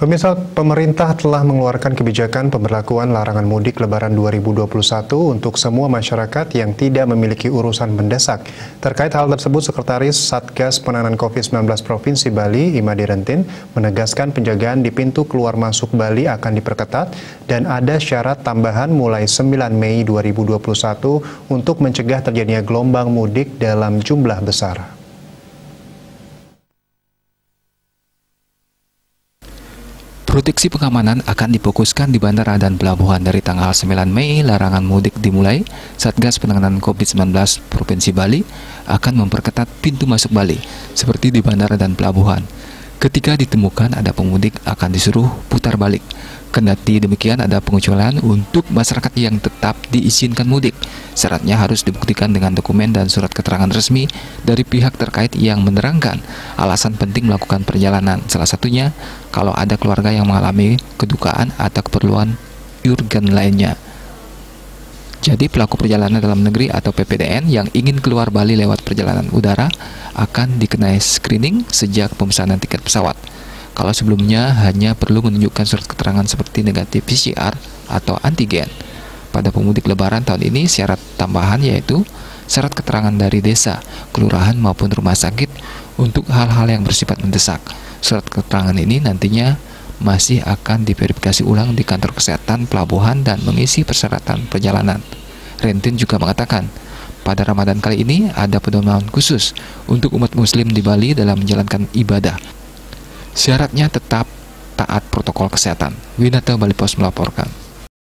Pemirsa, pemerintah telah mengeluarkan kebijakan pemberlakuan larangan mudik Lebaran 2021 untuk semua masyarakat yang tidak memiliki urusan mendesak. Terkait hal tersebut, Sekretaris Satgas Penanganan COVID-19 Provinsi Bali, Imadi Rentin, menegaskan penjagaan di pintu keluar masuk Bali akan diperketat dan ada syarat tambahan mulai 9 Mei 2021 untuk mencegah terjadinya gelombang mudik dalam jumlah besar. Proteksi pengamanan akan difokuskan di bandara dan pelabuhan dari tanggal 9 Mei larangan mudik dimulai. Satgas Penanganan COVID-19 Provinsi Bali akan memperketat pintu masuk Bali seperti di bandara dan pelabuhan. Ketika ditemukan ada pemudik akan disuruh putar balik. Kendati demikian ada pengecualian untuk masyarakat yang tetap diizinkan mudik. Syaratnya harus dibuktikan dengan dokumen dan surat keterangan resmi dari pihak terkait yang menerangkan alasan penting melakukan perjalanan. Salah satunya kalau ada keluarga yang mengalami kedukaan atau keperluan urgen lainnya. Jadi pelaku perjalanan dalam negeri atau PPDN yang ingin keluar Bali lewat perjalanan udara akan dikenai screening sejak pemesanan tiket pesawat. Kalau sebelumnya hanya perlu menunjukkan surat keterangan seperti negatif PCR atau antigen. Pada pemudik lebaran tahun ini syarat tambahan yaitu syarat keterangan dari desa, kelurahan maupun rumah sakit untuk hal-hal yang bersifat mendesak. Surat keterangan ini nantinya masih akan diverifikasi ulang di kantor kesehatan pelabuhan dan mengisi persyaratan perjalanan. Rentin juga mengatakan, pada Ramadan kali ini ada pedoman khusus untuk umat muslim di Bali dalam menjalankan ibadah Syaratnya tetap taat protokol kesehatan. Winata Bali Pos melaporkan.